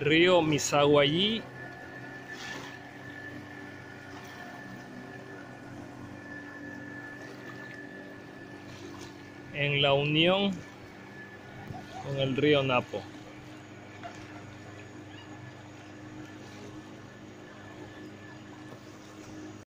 río Misaguayí en la unión con el río Napo.